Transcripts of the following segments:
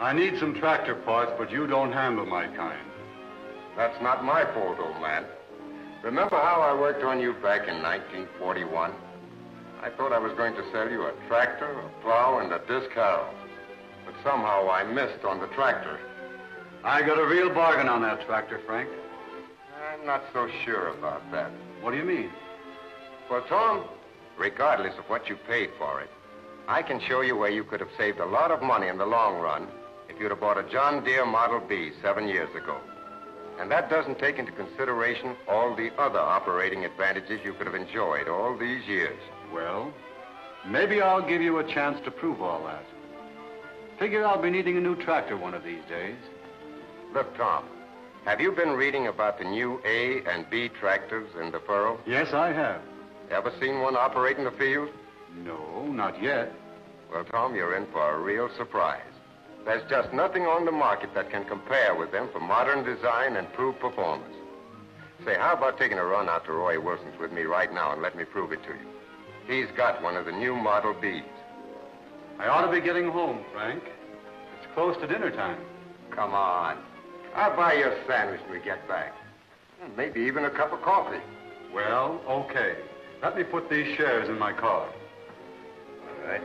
I need some tractor parts, but you don't handle my kind. That's not my fault, old man. Remember how I worked on you back in 1941? I thought I was going to sell you a tractor, a plow, and a disc harrow. But somehow I missed on the tractor. I got a real bargain on that tractor, Frank. I'm not so sure about that. What do you mean? Well, Tom, regardless of what you paid for it, I can show you where you could have saved a lot of money in the long run if you'd have bought a John Deere Model B seven years ago. And that doesn't take into consideration all the other operating advantages you could have enjoyed all these years. Well, maybe I'll give you a chance to prove all that. Figure I'll be needing a new tractor one of these days. Look, Tom, have you been reading about the new A and B tractors in the furrow? Yes, I have. Ever seen one operate in the field? No, not yet. Well, Tom, you're in for a real surprise. There's just nothing on the market that can compare with them for modern design and proved performance. Say, how about taking a run out to Roy Wilson's with me right now and let me prove it to you? He's got one of the new Model Bs. I ought to be getting home, Frank. It's close to dinner time. Come on. I'll buy you a sandwich when we get back. Maybe even a cup of coffee. Well, okay. Let me put these shares in my car. Right.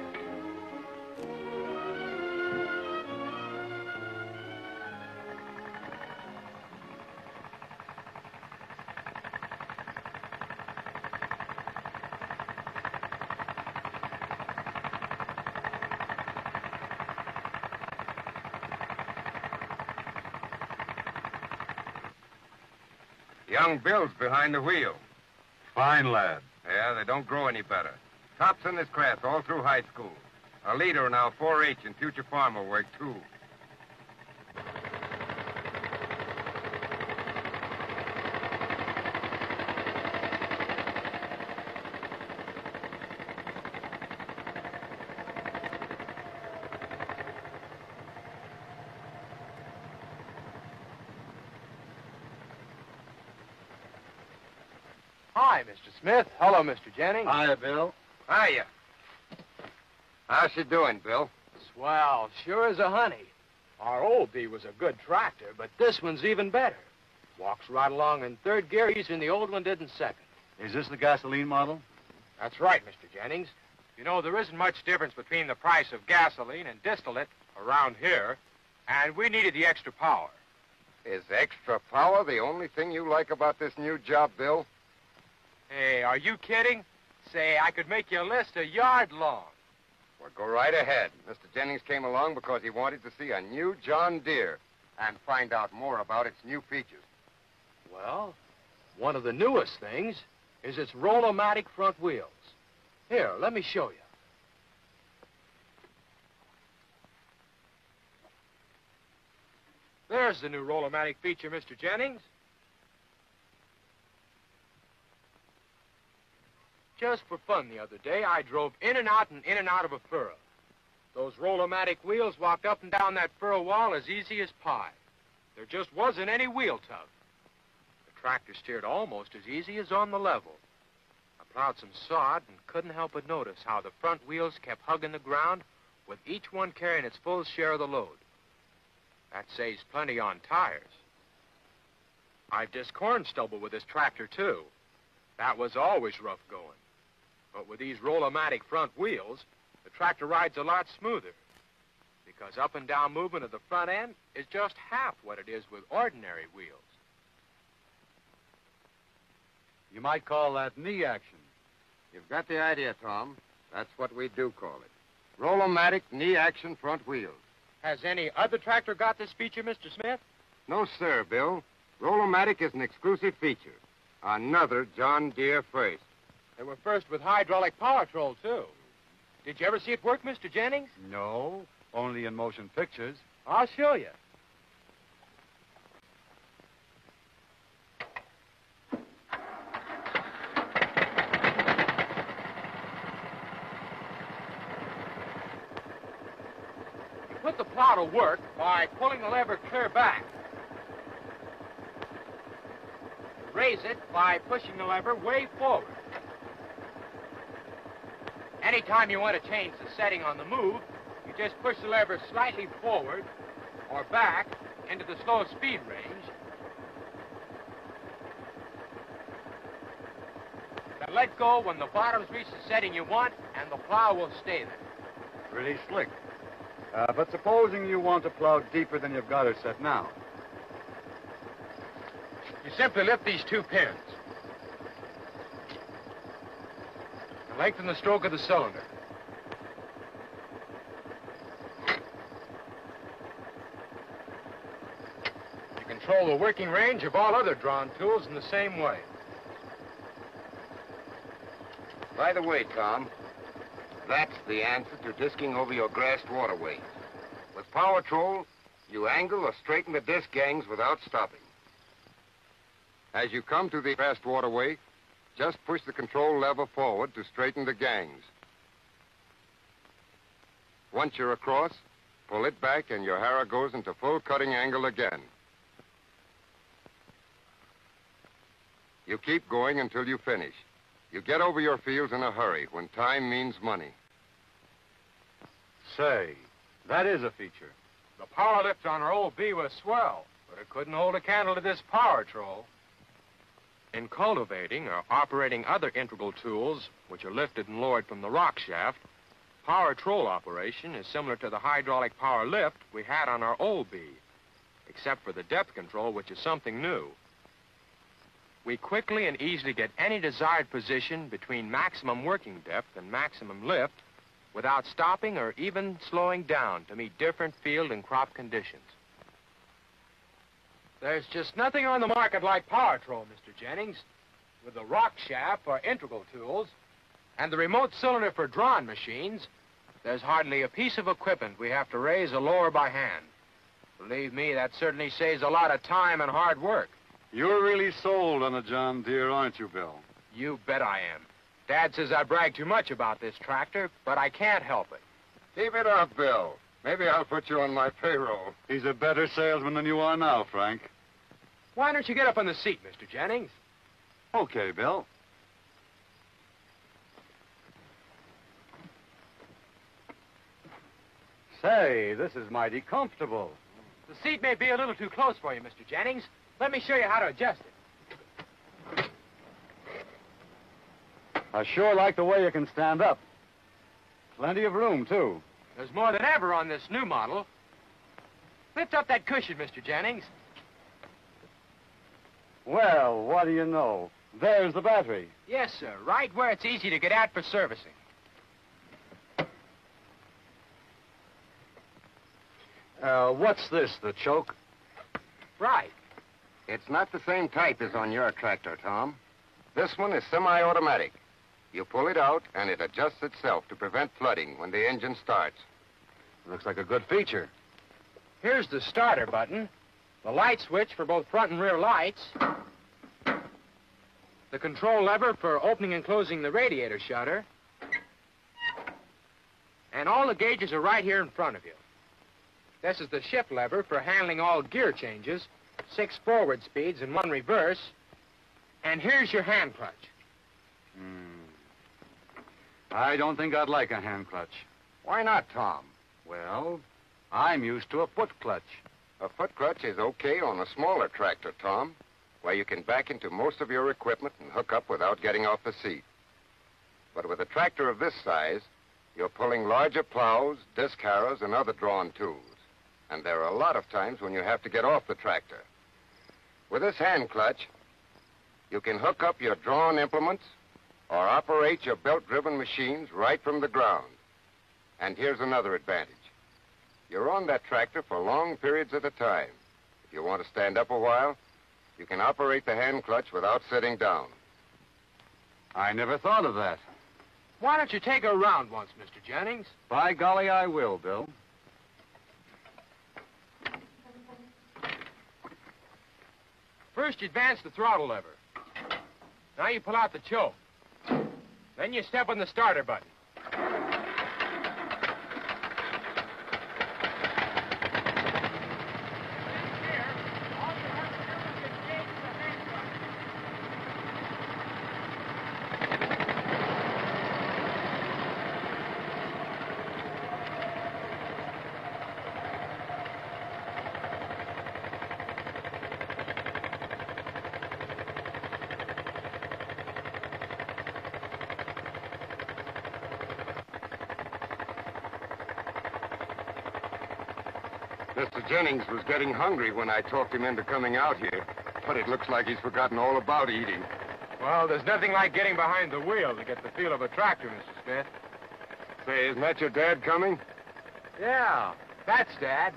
Young Bill's behind the wheel. Fine lad. Yeah, they don't grow any better. Tops in this class all through high school. A leader in our 4-H and future farmer work, too. Hi, Mr. Smith. Hello, Mr. Jennings. Hi, Bill. Hiya. How's she doing, Bill? Swell, sure as a honey. Our old B was a good tractor, but this one's even better. Walks right along in third gear, and the old one did in second. Is this the gasoline model? That's right, Mr. Jennings. You know, there isn't much difference between the price of gasoline and distillate around here, and we needed the extra power. Is extra power the only thing you like about this new job, Bill? Hey, are you kidding? Say, I could make your list a yard long. Well, go right ahead. Mr. Jennings came along because he wanted to see a new John Deere and find out more about its new features. Well, one of the newest things is its Roll-O-Matic front wheels. Here, let me show you. There's the new Roll-O-Matic feature, Mr. Jennings. Just for fun the other day, I drove in and out and in and out of a furrow. Those Roll-O-Matic wheels walked up and down that furrow wall as easy as pie. There just wasn't any wheel tug. The tractor steered almost as easy as on the level. I plowed some sod and couldn't help but notice how the front wheels kept hugging the ground with each one carrying its full share of the load. That saves plenty on tires. I've disc corn stubble with this tractor, too. That was always rough going. But with these Roll-O-Matic front wheels, the tractor rides a lot smoother. Because up and down movement of the front end is just half what it is with ordinary wheels. You might call that knee action. You've got the idea, Tom. That's what we do call it. Roll-O-Matic knee action front wheels. Has any other tractor got this feature, Mr. Smith? No, sir, Bill. Roll-O-Matic is an exclusive feature. Another John Deere first. They were first with hydraulic power control, too. Did you ever see it work, Mr. Jennings? No, only in motion pictures. I'll show you. You put the plow to work by pulling the lever clear back. Raise it by pushing the lever way forward. Anytime you want to change the setting on the move, you just push the lever slightly forward or back into the slow speed range. Then let go when the bottoms reach the setting you want, and the plow will stay there. Pretty slick. Uh, but supposing you want to plow deeper than you've got her set now. You simply lift these two pins. And lengthen the stroke of the cylinder. You control the working range of all other drawn tools in the same way. By the way, Tom, that's the answer to disking over your grassed waterways. With Powr-Trol, you angle or straighten the disc gangs without stopping. As you come to the grassed waterway, just push the control lever forward to straighten the gangs. Once you're across, pull it back and your harrow goes into full cutting angle again. You keep going until you finish. You get over your fields in a hurry when time means money. Say, that is a feature. The power lift on our old B was swell, but it couldn't hold a candle to this Powr-Trol. In cultivating or operating other integral tools, which are lifted and lowered from the rock shaft, Powr-Trol operation is similar to the hydraulic power lift we had on our old B, except for the depth control, which is something new. We quickly and easily get any desired position between maximum working depth and maximum lift without stopping or even slowing down to meet different field and crop conditions. There's just nothing on the market like Powr-Trol, Mr. Jennings. With the rock shaft for integral tools and the remote cylinder for drawn machines, there's hardly a piece of equipment we have to raise or lower by hand. Believe me, that certainly saves a lot of time and hard work. You're really sold on a John Deere, aren't you, Bill? You bet I am. Dad says I brag too much about this tractor, but I can't help it. Keep it up, Bill. Maybe I'll put you on my payroll. He's a better salesman than you are now, Frank. Why don't you get up on the seat, Mr. Jennings? Okay, Bill. Say, this is mighty comfortable. The seat may be a little too close for you, Mr. Jennings. Let me show you how to adjust it. I sure like the way you can stand up. Plenty of room, too. There's more than ever on this new model. Lift up that cushion, Mr. Jennings. Well, what do you know? There's the battery. Yes, sir. Right where it's easy to get at for servicing. Uh, what's this, the choke? Right. It's not the same type as on your tractor, Tom. This one is semi-automatic. You pull it out, and it adjusts itself to prevent flooding when the engine starts. Looks like a good feature. Here's the starter button, the light switch for both front and rear lights, the control lever for opening and closing the radiator shutter, and all the gauges are right here in front of you. This is the shift lever for handling all gear changes, six forward speeds and one reverse, and here's your hand clutch. I don't think I'd like a hand clutch. Why not, Tom? Well, I'm used to a foot clutch. A foot clutch is okay on a smaller tractor, Tom, where you can back into most of your equipment and hook up without getting off the seat. But with a tractor of this size, you're pulling larger plows, disc harrows, and other drawn tools. And there are a lot of times when you have to get off the tractor. With this hand clutch, you can hook up your drawn implements or operate your belt-driven machines right from the ground. And here's another advantage. You're on that tractor for long periods at a time. If you want to stand up a while, you can operate the hand clutch without sitting down. I never thought of that. Why don't you take her around once, Mr. Jennings? By golly, I will, Bill. First, you advance the throttle lever. Now you pull out the choke. Then you step on the starter button. Mr. Jennings was getting hungry when I talked him into coming out here, but it looks like he's forgotten all about eating. Well, there's nothing like getting behind the wheel to get the feel of a tractor, Mr. Smith. Say, isn't that your dad coming? Yeah, that's Dad.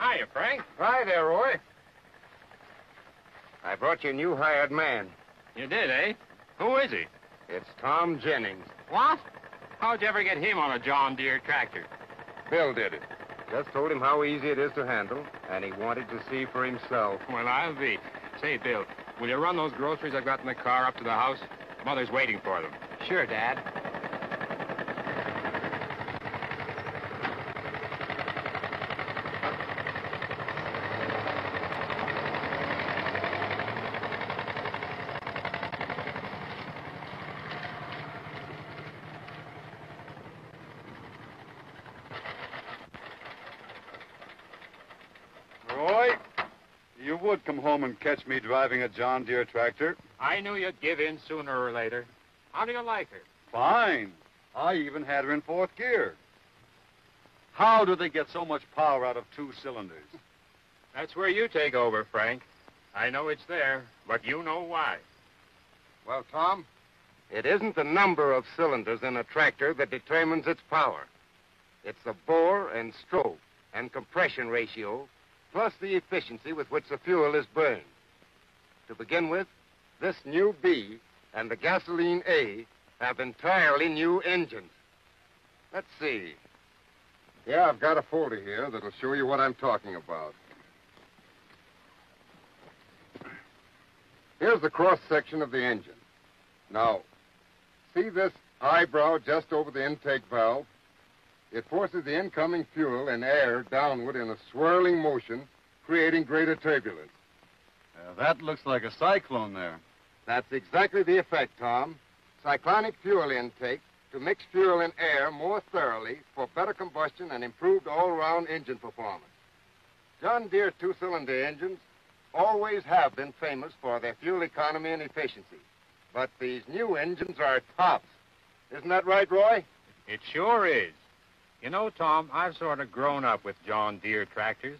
Hiya, Frank. Hi there, Roy. I brought you a new hired man. You did, eh? Who is he? It's Tom Jennings. What? How'd you ever get him on a John Deere tractor? Bill did it. Just told him how easy it is to handle, and he wanted to see for himself. Well, I'll be. Say, Bill, will you run those groceries I've got in the car up to the house? Mother's waiting for them. Sure, Dad. Roy, you would come home and catch me driving a John Deere tractor. I knew you'd give in sooner or later. How do you like her? Fine. I even had her in fourth gear. How do they get so much power out of two cylinders? That's where you take over, Frank. I know it's there, but you know why. Well, Tom, it isn't the number of cylinders in a tractor that determines its power. It's the bore and stroke and compression ratio, plus the efficiency with which the fuel is burned. To begin with, this new B and the gasoline A have entirely new engines. Let's see. Yeah, I've got a folder here that'll show you what I'm talking about. Here's the cross section of the engine. Now, see this eyebrow just over the intake valve? It forces the incoming fuel and air downward in a swirling motion, creating greater turbulence. Uh, that looks like a cyclone there. That's exactly the effect, Tom. Cyclonic fuel intake to mix fuel and air more thoroughly for better combustion and improved all-round engine performance. John Deere two-cylinder engines always have been famous for their fuel economy and efficiency. But these new engines are tops. Isn't that right, Roy? It sure is. You know, Tom, I've sort of grown up with John Deere tractors.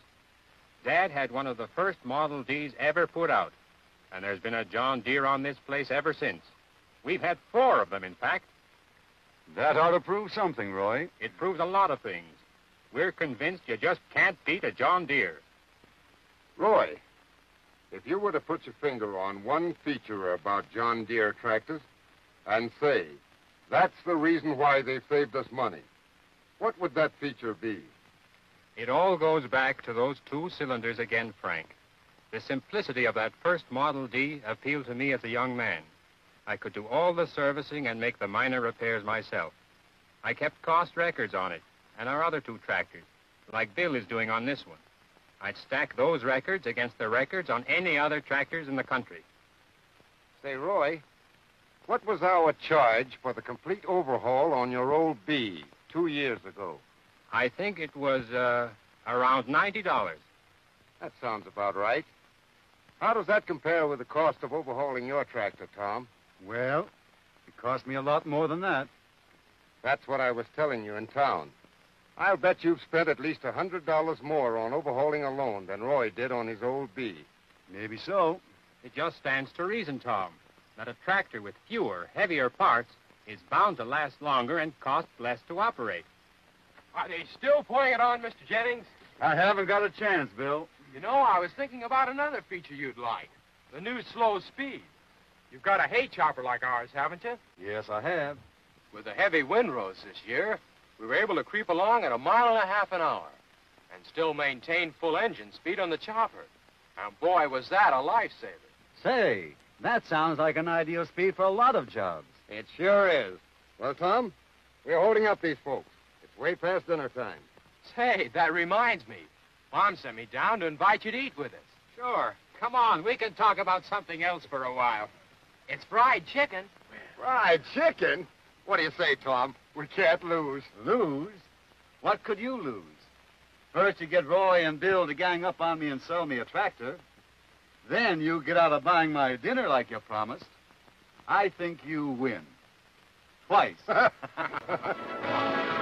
Dad had one of the first Model Ds ever put out, and there's been a John Deere on this place ever since. We've had four of them, in fact. That ought to prove something, Roy. It proves a lot of things. We're convinced you just can't beat a John Deere. Roy, if you were to put your finger on one feature about John Deere tractors and say, that's the reason why they've saved us money, what would that feature be? It all goes back to those two cylinders again, Frank. The simplicity of that first Model D appealed to me as a young man. I could do all the servicing and make the minor repairs myself. I kept cost records on it and our other two tractors, like Bill is doing on this one. I'd stack those records against the records on any other tractors in the country. Say, Roy, what was our charge for the complete overhaul on your old B two years ago? I think it was uh, around $90. That sounds about right. How does that compare with the cost of overhauling your tractor, Tom? Well, it cost me a lot more than that. That's what I was telling you in town. I'll bet you've spent at least a $100 more on overhauling alone than Roy did on his old B. Maybe so. It just stands to reason, Tom, that a tractor with fewer, heavier parts is bound to last longer and cost less to operate. Are they still pouring it on, Mr. Jennings? I haven't got a chance, Bill. You know, I was thinking about another feature you'd like. The new slow speed. You've got a hay chopper like ours, haven't you? Yes, I have. With the heavy windrows this year, we were able to creep along at a mile and a half an hour and still maintain full engine speed on the chopper. And boy, was that a lifesaver. Say, that sounds like an ideal speed for a lot of jobs. It sure is. Well, Tom, we're holding up these folks. It's way past dinner time. Say, that reminds me. Mom sent me down to invite you to eat with us. Sure. Come on, we can talk about something else for a while. It's fried chicken. Fried chicken? What do you say, Tom? We can't lose. Lose? What could you lose? First, you get Roy and Bill to gang up on me and sell me a tractor. Then you get out of buying my dinner like you promised. I think you win. Twice.